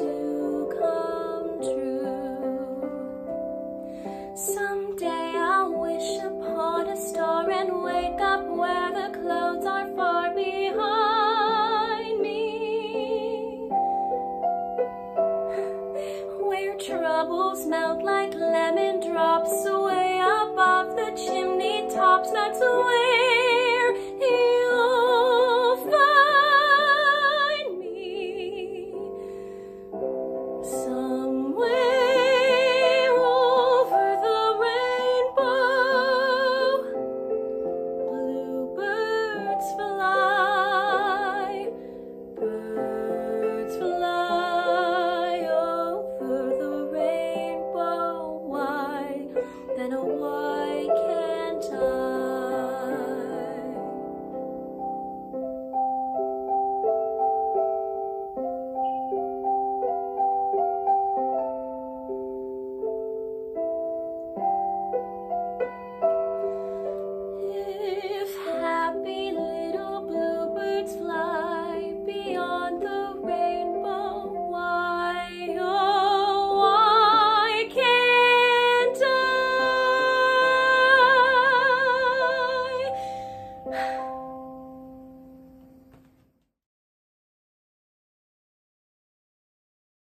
do come true. Someday I'll wish upon a star and wake up where the clouds are far behind me. Where troubles melt like lemon